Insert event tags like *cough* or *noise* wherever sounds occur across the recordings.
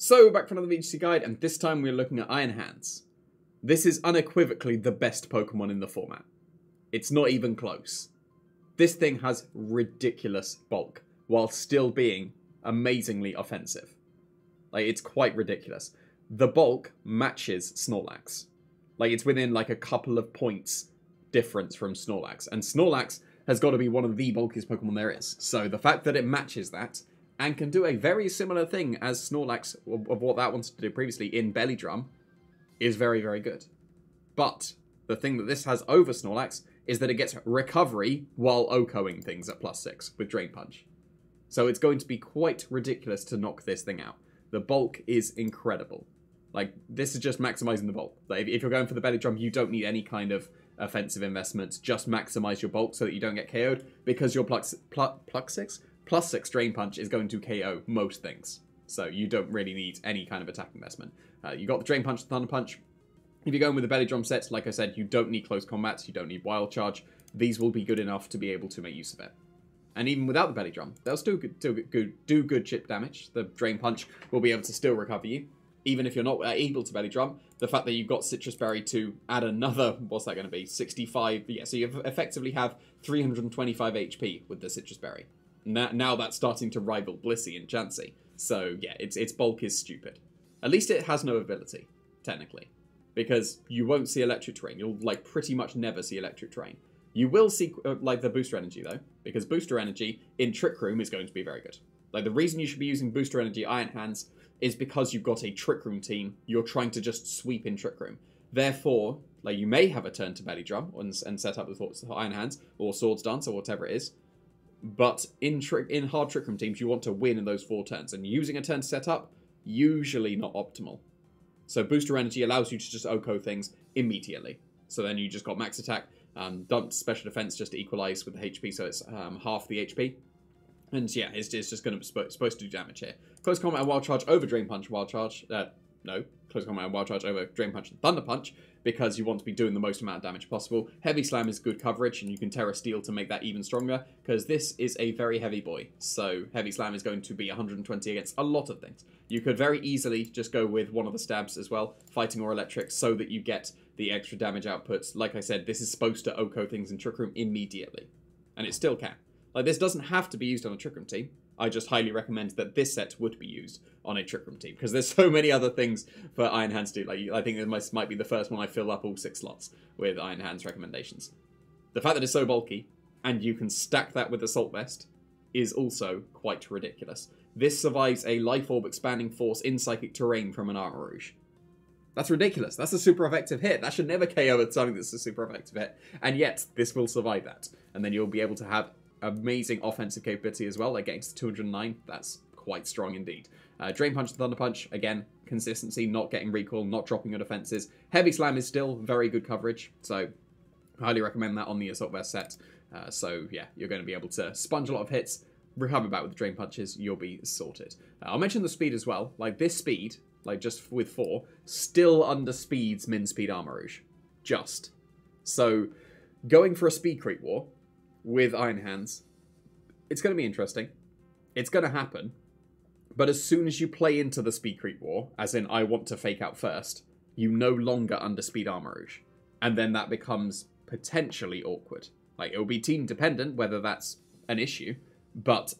So we're back for another VGC guide, and this time we're looking at Iron Hands. This is unequivocally the best Pokemon in the format. It's not even close. This thing has ridiculous bulk, while still being amazingly offensive. Like, it's quite ridiculous. The bulk matches Snorlax. Like, it's within like a couple of points difference from Snorlax, and Snorlax has got to be one of the bulkiest Pokemon there is. So the fact that it matches that and can do a very similar thing as Snorlax of, what that wanted to do previously in Belly Drum is very, very good. But the thing that this has over Snorlax is that it gets recovery while OHKOing things at plus six with Drain Punch. So it's going to be quite ridiculous to knock this thing out. The bulk is incredible. Like, this is just maximizing the bulk. Like, if you're going for the belly drum, you don't need any kind of offensive investments. Just maximize your bulk so that you don't get KO'd because your Plux, Pl- Plux 6? Plus 6 Drain Punch is going to KO most things. So you don't really need any kind of attack investment. Uh, you got the Drain Punch, the Thunder Punch. If you're going with the belly drum sets, like I said, you don't need close combats, you don't need wild charge. These will be good enough to be able to make use of it. And even without the belly drum, they'll still, good, still good, do good chip damage. The Drain Punch will be able to still recover you even if you're not uh, able to belly drum, the fact that you've got Sitrus Berry to add another, what's that going to be? 65, yeah, so you effectively have 325 HP with the Sitrus Berry. Now, now that's starting to rival Blissey and Chansey. So yeah, its, its bulk is stupid. At least it has no ability, technically. Because you won't see electric terrain. You'll like pretty much never see electric terrain. You will see uh, like the booster energy though, because booster energy in Trick Room is going to be very good. Like the reason you should be using booster energy Iron Hands is because you've got a Trick Room team. You're trying to just sweep in Trick Room. Therefore, like you may have a turn to Belly Drum and, and set up with Iron Hands or Swords Dance or whatever it is. But in trick in hard Trick Room teams, you want to win in those four turns, and using a turn setup usually not optimal. So booster energy allows you to just OHKO things immediately. So then you just got max attack, um, dump special defense just to equalize with the HP, so it's um, half the HP. And yeah, it's, it's just going to be supposed to do damage here. Close combat wild charge over drain punch, wild charge. Uh, no, close combat wild charge over drain punch and thunder punch because you want to be doing the most amount of damage possible. Heavy slam is good coverage and you can Tera Steel to make that even stronger because this is a very heavy boy. So heavy slam is going to be 120 against a lot of things. You could very easily just go with one of the stabs as well, fighting or electric, so that you get the extra damage outputs. Like I said, this is supposed to OHKO things in Trick Room immediately. And it still can. Like, this doesn't have to be used on a Trick Room team. I just highly recommend that this set would be used on a Trick Room team because there's so many other things for Iron Hands to do. Like, I think this might be the first one I fill up all six slots with Iron Hands recommendations. The fact that it's so bulky and you can stack that with Assault Vest is also quite ridiculous. This survives a Life Orb expanding force in Psychic Terrain from an Armarouge. That's ridiculous. That's a super effective hit. That should never KO at something that's a super effective hit. And yet, this will survive that. And then you'll be able to have amazing offensive capability as well, like getting to 209. That's quite strong indeed. Uh, Drain Punch and Thunder Punch, again, consistency, not getting recall, not dropping your defenses. Heavy Slam is still very good coverage, so highly recommend that on the Assault Vest set. Uh, so yeah, you're going to be able to sponge a lot of hits, recover back with the Drain Punches, you'll be sorted. Uh, I'll mention the speed as well. Like this speed, like just with 4, still under speeds Min Speed Armarouge. Just. So going for a speed creep war, with Iron Hands. It's going to be interesting. It's going to happen. But as soon as you play into the Speed Creep War, as in I want to fake out first, you no longer under Speed Armarouge. And then that becomes potentially awkward. Like, it'll be team dependent whether that's an issue, but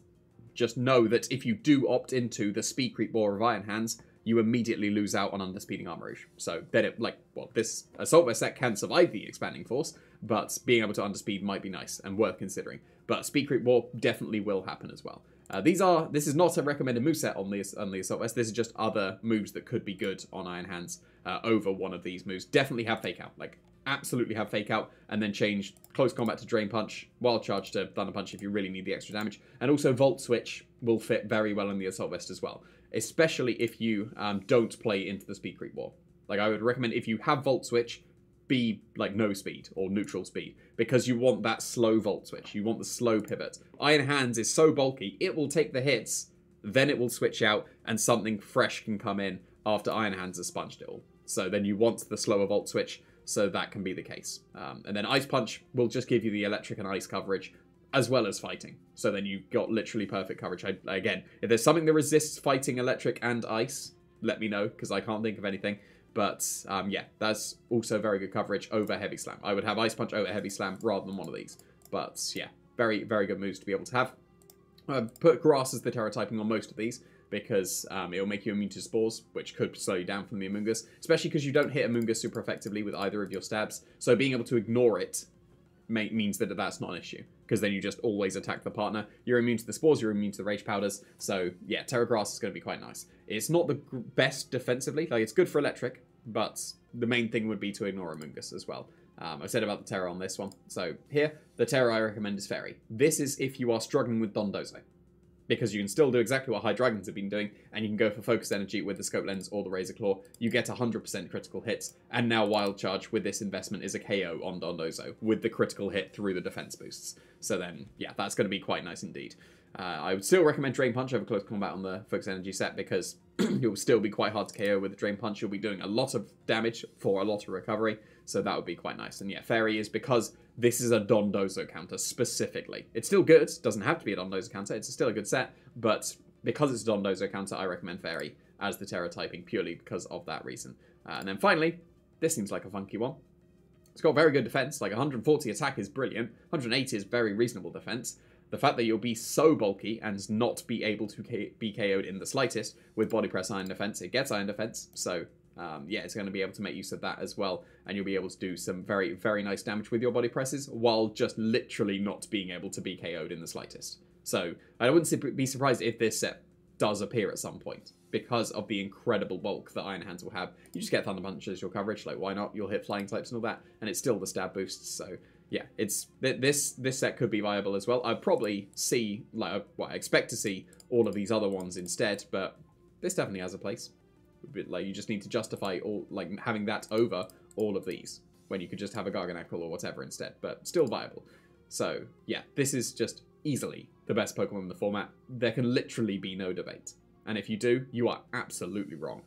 just know that if you do opt into the Speed Creep War of Iron Hands, you immediately lose out on underspeeding Armarouge. So then it, like, well, this Assault Vest set can survive the expanding force, but being able to underspeed might be nice and worth considering. But Speed Creep War definitely will happen as well. Uh, these are this is not a recommended move set on the on the Assault Vest. This is just other moves that could be good on Iron Hands uh, over one of these moves. Definitely have Fake Out, like absolutely have Fake Out, and then change Close Combat to Drain Punch, Wild Charge to Thunder Punch if you really need the extra damage, and also Volt Switch will fit very well in the Assault Vest as well especially if you um, don't play into the speed creep war. Like I would recommend if you have Volt Switch, be like no speed or neutral speed because you want that slow Volt Switch. You want the slow pivot. Iron Hands is so bulky, it will take the hits, then it will switch out and something fresh can come in after Iron Hands has sponged it all. So then you want the slower Volt Switch, so that can be the case. Um, and then Ice Punch will just give you the electric and ice coverage as well as fighting. So then you've got literally perfect coverage. I, again, if there's something that resists fighting electric and ice, let me know because I can't think of anything. But um, yeah, that's also very good coverage over Heavy Slam. I would have Ice Punch over Heavy Slam rather than one of these. But yeah, very, very good moves to be able to have. Uh, put Grass as the Tera typing on most of these because um, it'll make you immune to spores, which could slow you down from the Amoonguss, especially because you don't hit Amoonguss super effectively with either of your stabs. So being able to ignore it may, means that that's not an issue, because then you just always attack the partner. You're immune to the spores, you're immune to the rage powders, so yeah, Tera Grass is going to be quite nice. It's not the best defensively, like it's good for electric, but the main thing would be to ignore Amoonguss as well. Um, I said about the Tera on this one. So here, the Tera I recommend is Fairy. This is if you are struggling with Dondozo because you can still do exactly what Hydreigons have been doing, and you can go for Focus Energy with the Scope Lens or the Razor Claw. You get 100% critical hits, and now Wild Charge with this investment is a KO on Dondozo with the critical hit through the defense boosts. So then, yeah, that's going to be quite nice indeed. Uh, I would still recommend Drain Punch over Close Combat on the Focus Energy set because *clears throat* you'll still be quite hard to KO with the Drain Punch. You'll be doing a lot of damage for a lot of recovery, so that would be quite nice. And yeah, Fairy is because this is a Dondozo counter specifically. It's still good, doesn't have to be a Dondozo counter, it's still a good set, but because it's a Dondozo counter, I recommend Fairy as the Tera typing purely because of that reason. Uh, and then finally, this seems like a funky one. It's got very good defense, like 140 attack is brilliant, 180 is very reasonable defense. The fact that you'll be so bulky and not be able to be KO'd in the slightest with body press iron defense, it gets iron defense, so um, yeah, it's going to be able to make use of that as well, and you'll be able to do some very, very nice damage with your body presses while just literally not being able to be KO'd in the slightest. So I wouldn't be surprised if this set does appear at some point because of the incredible bulk that Iron Hands will have. You just get Thunder Punch as your coverage, like why not? You'll hit flying types and all that, and it's still the stab boosts. So yeah, it's this this set could be viable as well. I'd probably see like uh, well, I expect to see all of these other ones instead, but this definitely has a place like you just need to justify all like having that over all of these when you could just have a Garganacl or whatever instead, but still viable. So yeah, this is just easily the best Pokemon in the format. There can literally be no debate. And if you do, you are absolutely wrong.